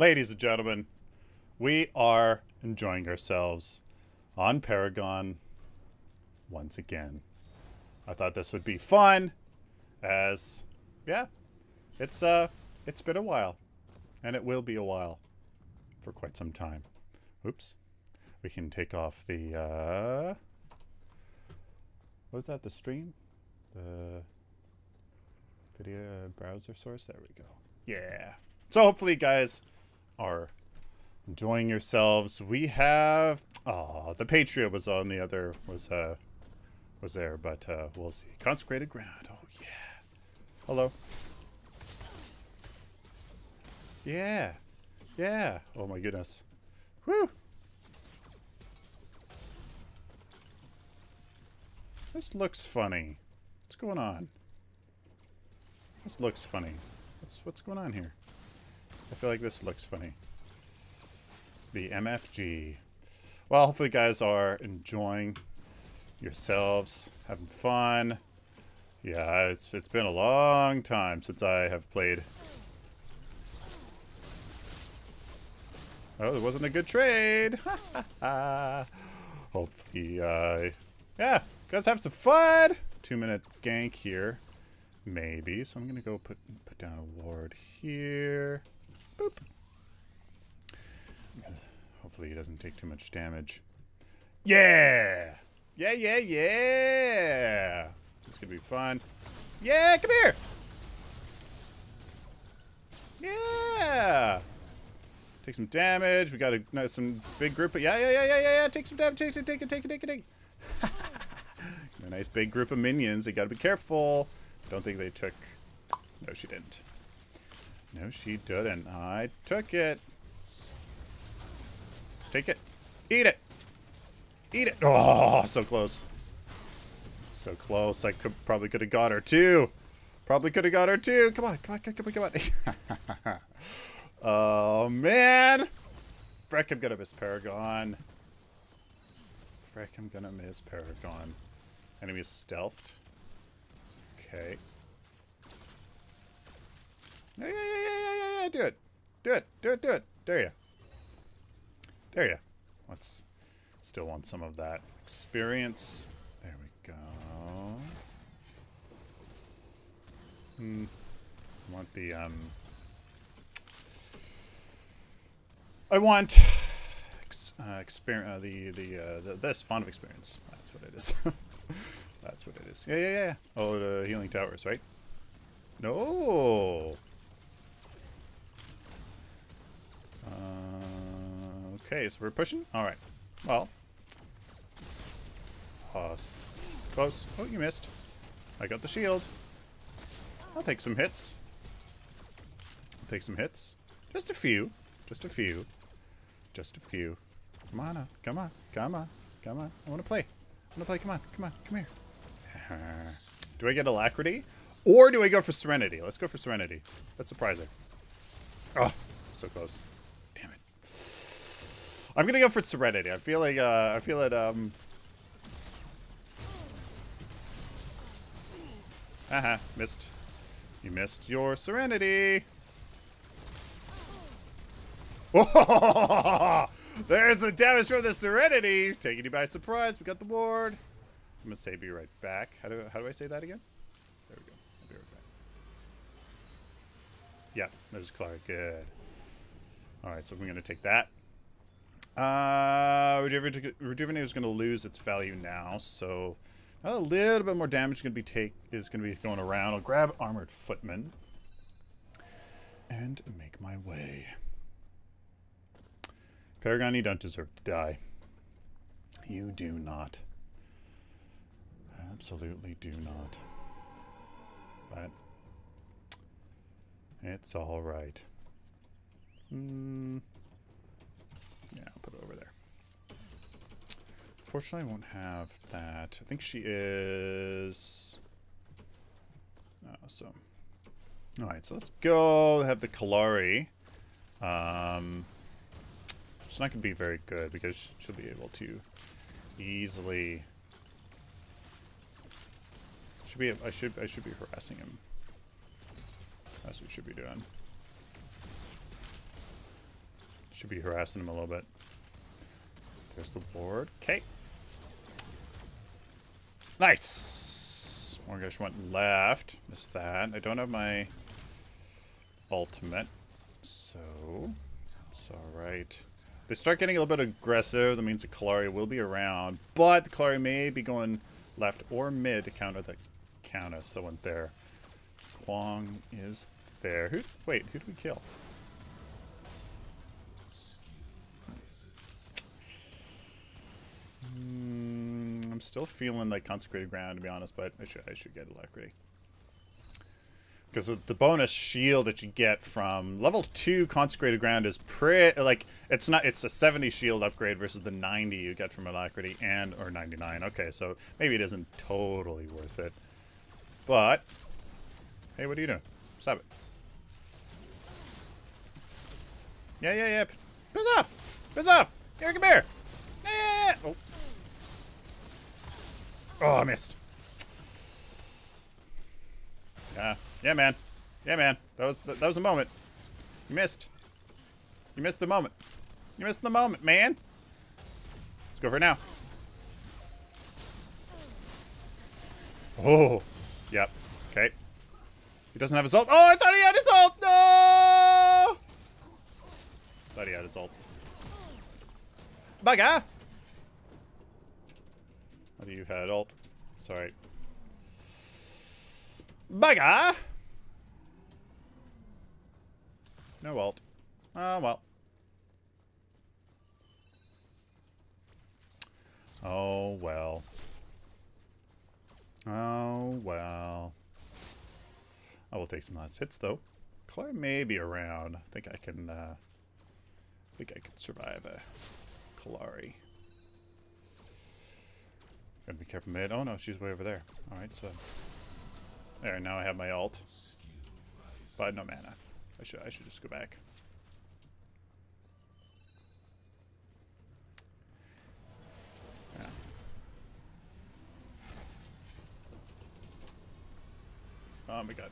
ladies and gentlemen, we are enjoying ourselves on Paragon once again. I thought this would be fun as yeah, it's uh it's been a while and it will be a while for quite some time. Oops. We can take off the uh what was that the stream? The video browser source. There we go. Yeah. So hopefully guys are enjoying yourselves. We have oh the Patriot was on the other was uh was there, but uh we'll see. Consecrated ground. Oh yeah. Hello. Yeah. Yeah. Oh my goodness. Whew. This looks funny. What's going on? This looks funny. What's what's going on here? I feel like this looks funny. The MFG. Well, hopefully you guys are enjoying yourselves, having fun. Yeah, it's it's been a long time since I have played. Oh, it wasn't a good trade. hopefully, uh, yeah, guys have some fun. Two minute gank here. Maybe. So I'm gonna go put put down a ward here. Boop. Hopefully he doesn't take too much damage. Yeah! Yeah, yeah, yeah! This could be fun. Yeah, come here! Yeah! Take some damage. We got a no, some big group of yeah, yeah, yeah, yeah, yeah, yeah. Take some damage. Take it, take it, take it, take it, take it. a nice big group of minions. You gotta be careful. Don't think they took... No, she didn't. No, she didn't. I took it. Take it. Eat it. Eat it. Oh, so close. So close. I could probably could have got her too. Probably could have got her too. Come on, come on, come on, come on. oh man. Freck, I'm gonna miss Paragon. Freck, I'm gonna miss Paragon. Enemy is stealthed. Okay. Yeah, yeah, yeah, yeah, yeah, do it. Do it, do it, do it. There you. There you. Let's still want some of that experience. There we go. Hmm. want the, um... I want ex uh, experience, uh, the, the, uh, the, this fond of experience. That's what it is. That's what it is. Yeah, yeah, yeah. Oh, the healing towers, right? No. Uh, okay, so we're pushing. All right. Well. Pause. Close. Oh, you missed. I got the shield. I'll take some hits. I'll take some hits. Just a few. Just a few. Just a few. Come on, come on, come on, come on. I want to play. I want to play. Come on, come on, come here. do I get Alacrity? Or do I go for Serenity? Let's go for Serenity. That's surprising. Oh, so close. I'm gonna go for Serenity. I feel like, uh, I feel it, um... Haha, missed. You missed your Serenity. There's the damage from the Serenity! Taking you by surprise. We got the ward. I'm gonna save you right back. How do how do I say that again? There we go. I'll be right back. Yeah, there's Clark. Good. All right, so we're gonna take that. Uh, Rejuvenate, is gonna lose its value now, so a little bit more damage is gonna be take is gonna be going around. I'll grab Armored Footman and make my way. Paragon, you don't deserve to die. You do not. Absolutely do not. But it's all right. Mm. Yeah, I'll put it over there. Fortunately, I won't have that. I think she is... Oh, so... Alright, so let's go have the Kallari. Um, it's not going to be very good because she'll be able to easily should be. I should. I should be harassing him. That's what we should be doing. Should be harassing him a little bit. There's the board. Okay. Nice! Morigesh went left. Missed that. I don't have my ultimate. So, it's alright. They start getting a little bit aggressive. That means the Kallari will be around. But the Kallari may be going left or mid to counter the Countess that went there. Kwang is there. Who? Wait, who did we kill? Mm, I'm still feeling like consecrated ground to be honest, but I should I should get alacrity. Because the bonus shield that you get from level two consecrated ground is pretty like it's not it's a 70 shield upgrade versus the 90 you get from alacrity and or 99. Okay, so maybe it isn't totally worth it, but hey, what are you doing? Stop it. Yeah, yeah, yeah. Piss off! Piss off! Here, come here! Yeah! yeah, Oh. Oh, I missed. Yeah. Yeah, man. Yeah, man. That was that was a moment. You missed. You missed the moment. You missed the moment, man. Let's go for it now. Oh. Yep. Okay. He doesn't have his ult. Oh, I thought he had his ult! No! Thought he had his ult. Bugger! What do you had alt? Sorry. Bugger! No alt. Oh, well. Oh, well. Oh, well. I will take some last hits, though. Claire may be around. I think I can, uh... I think I could survive a Kallari. Gotta be careful mid. Oh, no, she's way over there. Alright, so... There, now I have my alt. But no mana. I should I should just go back. Yeah. Oh my god.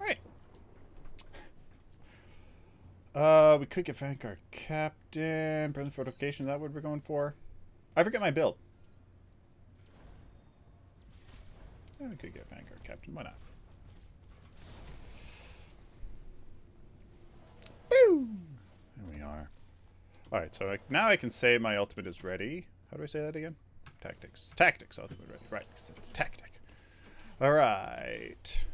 Alright. Uh, we could get Vanguard Captain, Present Fortification, that what we're going for? I forget my build. Yeah, we could get Vanguard Captain. Why not? Boom! There we are. Alright, so I, now I can say my ultimate is ready. How do I say that again? Tactics. Tactics, ultimate ready. Right, it's tactic. Alright.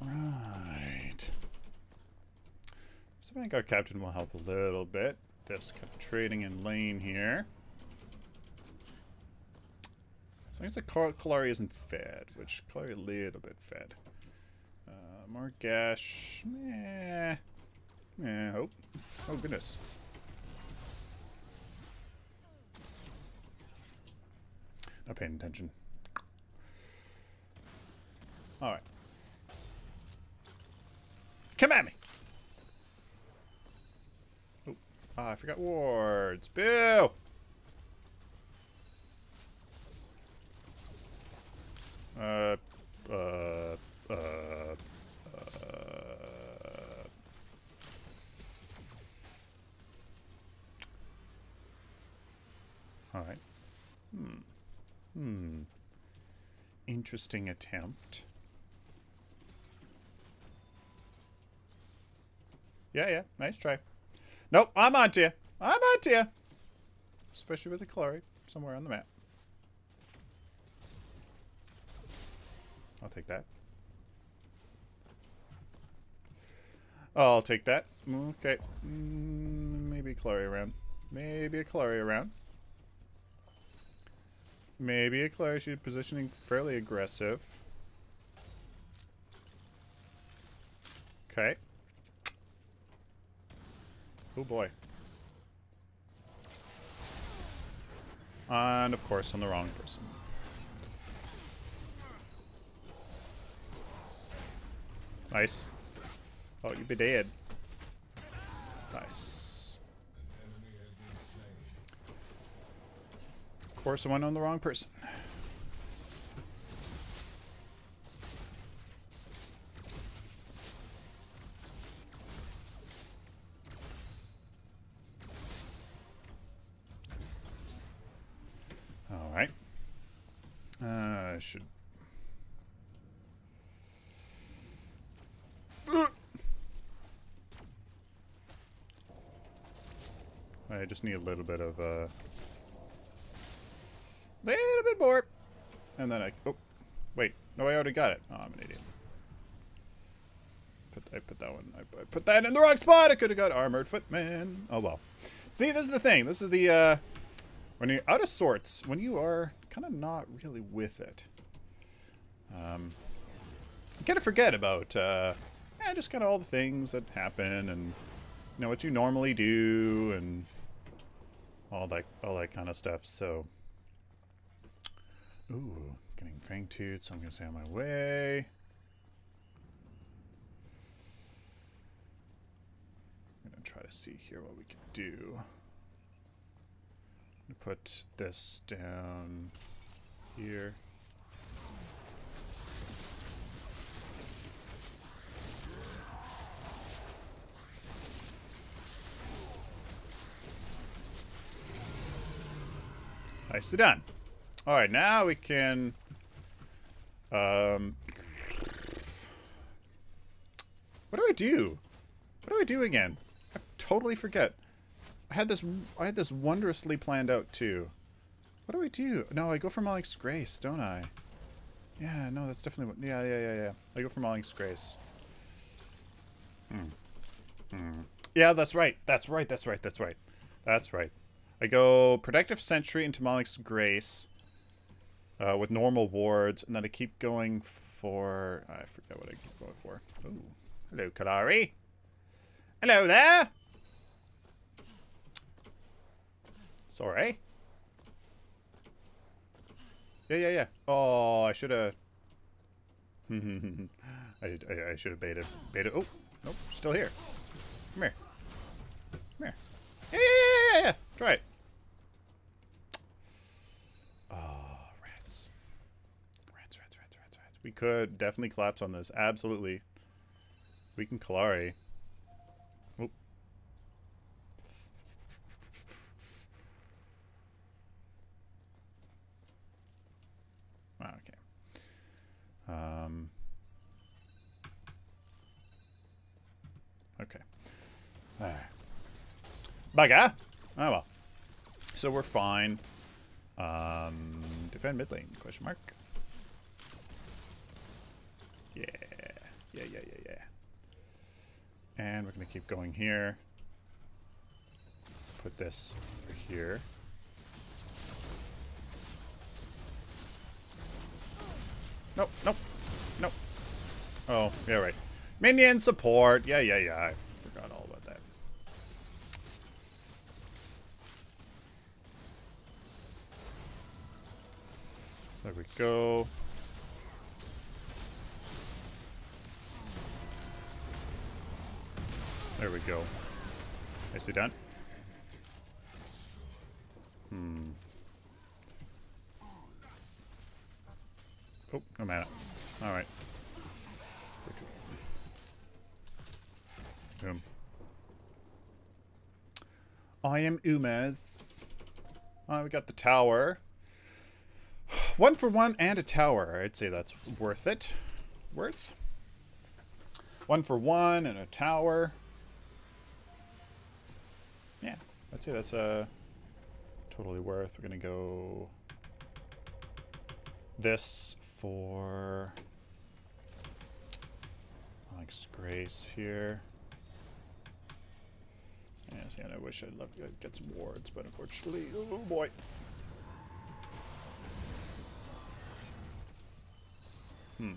Right. So our Captain will help a little bit. This kind of trading in lane here. As long as the Kallari isn't fed, which Kallari a little bit fed. Uh, Morigesh. Meh. Meh. Oh. Oh, goodness. Not paying attention. Alright. Come at me! Oh, ah, I forgot wards. Boo! Uh, uh, uh, uh, all right. Hmm. Hmm. Interesting attempt. Yeah, yeah. Nice try. Nope, I'm on to you. I'm on to you. Especially with the Kallari somewhere on the map. I'll take that. I'll take that. Okay. Mm, maybe Kallari around. Maybe a Kallari around. Maybe a Kallari. She's positioning fairly aggressive. Okay. Oh boy. And of course, on the wrong person. Nice. Oh, you'd be dead. Nice. Of course, I went on the wrong person. should... I just need a little bit of, uh... Little bit more. And then I... Oh. Wait. No, I already got it. Oh, I'm an idiot. Put, I put that one... I, I put that in the wrong spot! I could have got Armored Footman. Oh, well. See, this is the thing. This is the, uh... When you're out of sorts, when you are kind of not really with it, um, you kind of forget about, uh, yeah, just kind of all the things that happen and, you know, what you normally do and all that, all that kind of stuff. So, ooh, getting Fang Tooth, so I'm to stay on my way. I'm to try to see here what we can do put this down here. Nicely done. All right, now we can. Um, what do I do? What do I do again? I totally forget. I had this I had this wondrously planned out too. What do I do? No, I go for Malek's Grace, don't I? Yeah, no, that's definitely what yeah, yeah, yeah, yeah. I go for Malek's Grace. Hmm. Hmm. Yeah, that's right. That's right. That's right. That's right. That's right. I go Protective Sentry into Malek's Grace uh, with normal wards, and then I keep going for... I forget what I keep going for. Ooh. Hello, Kallari. Hello there! Sorry. Yeah, yeah, yeah. Oh, I should have... I, I, I should have baited. Baited. Oh, nope. Still here. Come here. Come here. Yeah, yeah, yeah, yeah, yeah. Try it. Oh, rats. Rats, rats, rats, rats, rats. We could definitely collapse on this. Absolutely. We can Kallari. Um, okay. Uh, bugger! Oh well. So we're fine. Um, defend mid lane, question mark. Yeah. Yeah, yeah, yeah, yeah. And we're going to keep going here. Put this over here. Nope, nope, nope. Oh, yeah, right. Minion support. Yeah, yeah, yeah. I forgot all about that. So there we go. There we go. Nicely done. Hmm. Oh, no matter. Alright. Boom. I am Umez. Oh, we got the tower. One for one and a tower. I'd say that's worth it. Worth? One for one and a tower. Yeah, that's it. That's uh, totally worth. We're going to go this for Malek's Grace here. Yes, and I wish I'd love to get some wards, but unfortunately, oh boy. Hmm.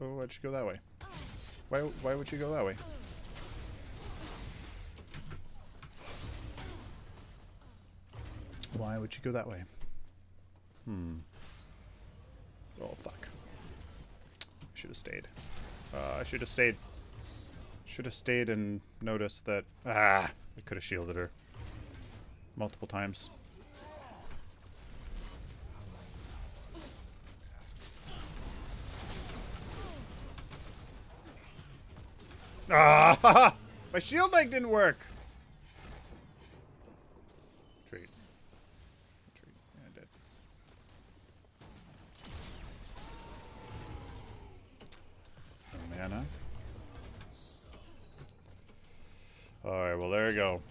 Oh, I should go that way? Why, why would you go that way? Why would you go that way? Hmm. Oh, fuck. I should have stayed. Uh, I should have stayed. Should have stayed and noticed that... Ah! I could have shielded her. Multiple times. Ah, my shield leg didn't work. Treat. Treat. Yeah, dead. Mana. All right. Well, there you go.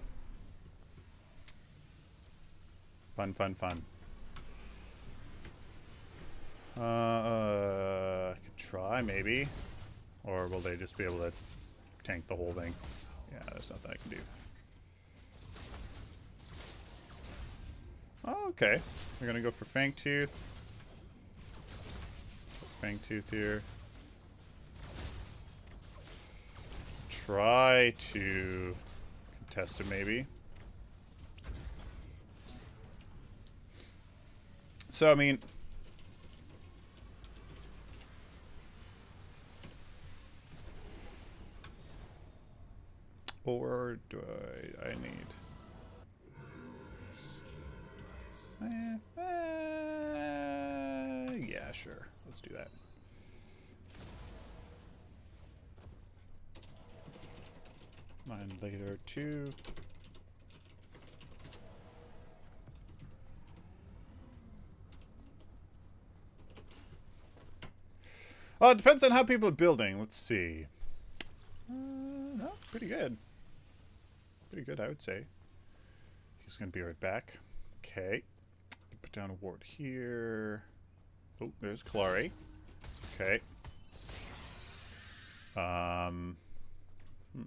Fun, fun, fun. Uh, uh, I could try maybe, or will they just be able to tank the whole thing? Yeah, there's nothing I can do. Oh, okay. We're gonna go for Fangtooth. Fang Tooth here. Try to contest it, maybe. So, I mean... Or do I... I need... Eh, eh, yeah, sure. Let's do that. Mine later too. Well, it depends on how people are building. Let's see. Uh, no, pretty good. Pretty good, I would say. He's going to be right back. Okay. Put down a ward here. Oh, there's Kallari. Okay. Um. Hmm,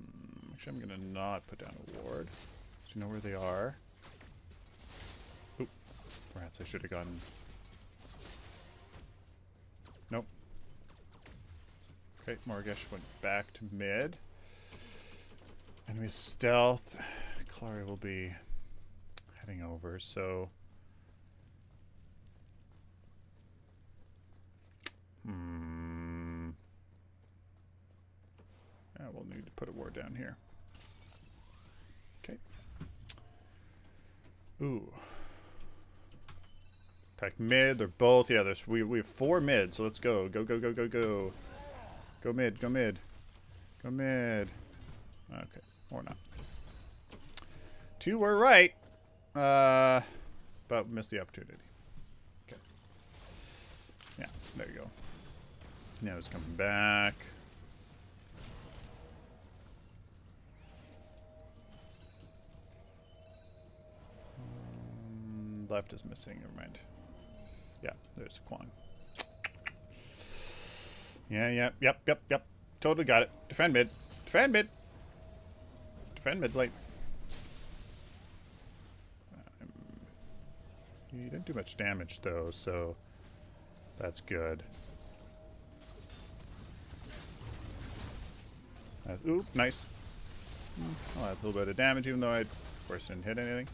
actually, I'm going to not put down a ward. Do you know where they are? Oop. Perhaps I should have gone... Nope. Okay, Morigesh went back to mid. And we stealth. Kallari will be heading over, so... Hmm. Yeah, we'll need to put a ward down here. Okay. Ooh. Attack mid or both. Yeah, there's we we have four mid, so let's go. Go go go go go. Go mid, go mid. Go mid. Okay. Or not. Two were right. Uh but missed the opportunity. Okay. Yeah, there you go. Now it's coming back. Um, left is missing, never mind. Yeah, there's Kwang. Yeah, yeah, yep, yep, yep. Totally got it. Defend mid. Defend mid. Defend mid late. Um, he didn't do much damage though, so that's good. That's, ooh, nice. I'll have a little bit of damage, even though I, of course, didn't hit anything.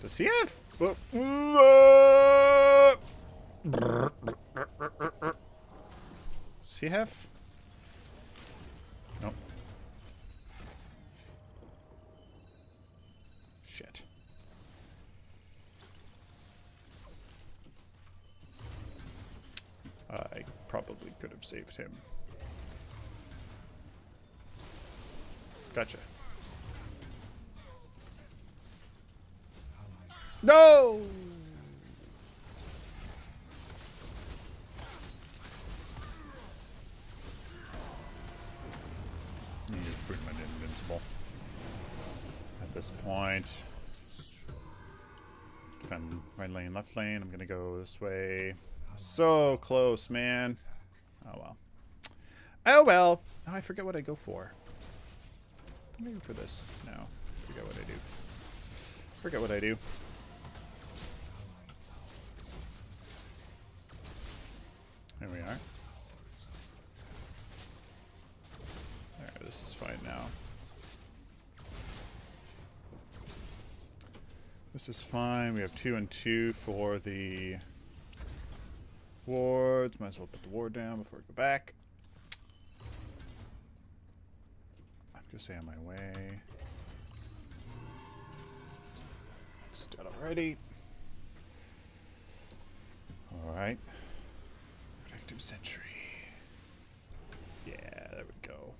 Does he have? Does he have? Nope. Shit. I probably could have saved him. Gotcha. No! Much invincible at this point. Defend right lane, left lane. I'm gonna go this way. So close, man. Oh well. Oh well. Oh, I forget what I go for. I for this now? Forget what I do. Forget what I do. There we are. There, this is fine now. This is fine. We have two and two for the wards. Might as well put the ward down before I go back. I'm just on my way. It's dead already. Alright. Protective sentry. Yeah, there we go.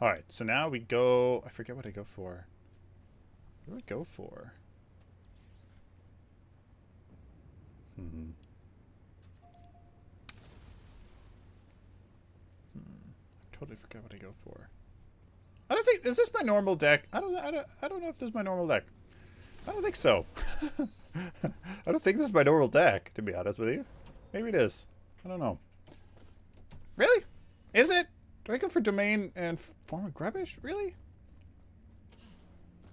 Alright, so now we go... I forget what I go for. What do I go for? Hmm. Hmm. I totally forget what I go for. I don't think Is this my normal deck? I don't, I don't, I don't know if this is my normal deck. I don't think so. I don't think this is my normal deck, to be honest with you. Maybe it is. I don't know. Really? Is it? Do I go for Domain and Form of Grubbish? Really?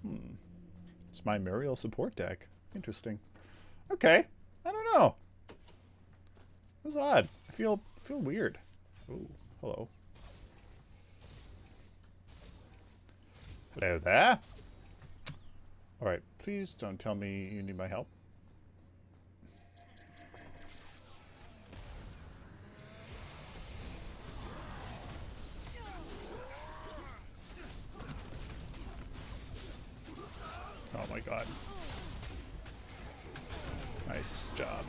Hmm. It's my Muriel support deck. Interesting. Okay. I don't know. That's odd. I feel feel weird. Ooh, hello. Hello there. Alright, please don't tell me you need my help. Oh my god. Nice job.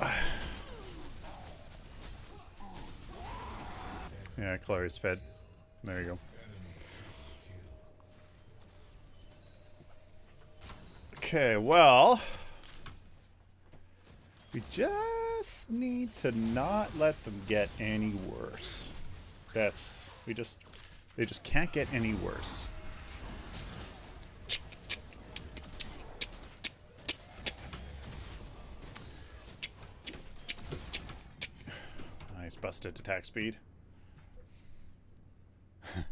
Yeah, Chloe's fed. There you go. Okay, well... We just need to not let them get any worse. That's... We just... They just can't get any worse. Nice busted attack speed. there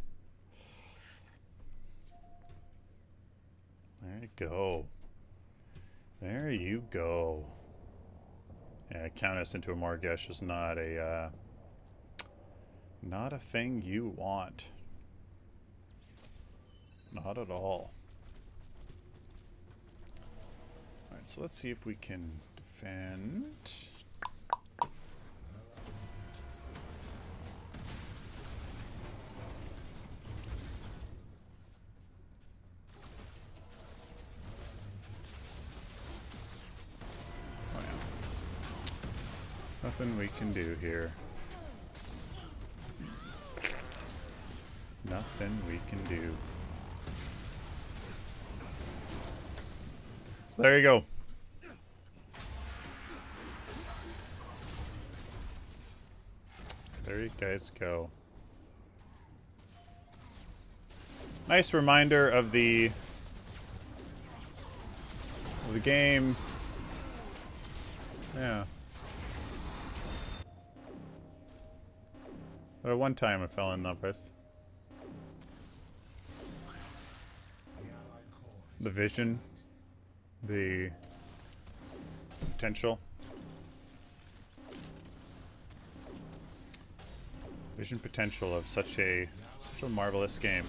you go. There you go. Yeah, Countess into a Morigesh is not a, uh, not a thing you want. Not at all. Alright, so let's see if we can defend. Nothing we can do here. Nothing we can do. There you go. There you guys go. Nice reminder of the of the game. Yeah. At one time I fell in love with. The vision. The potential. Vision potential of such a such a marvelous game.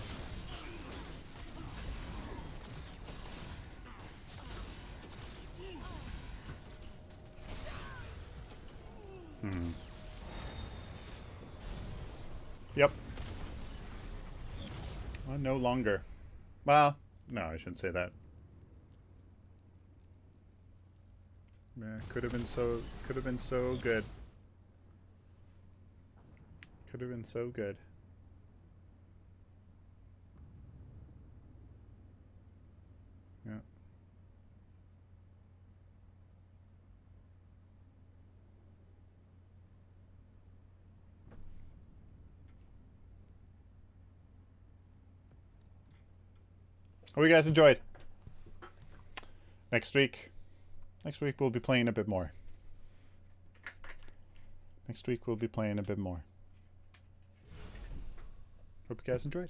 No longer. Well, no, I shouldn't say that. Yeah, could have been so could have been so good. Could have been so good. Yeah. Hope you guys enjoyed. Next week, next week we'll be playing a bit more. Next week we'll be playing a bit more. Hope you guys enjoyed.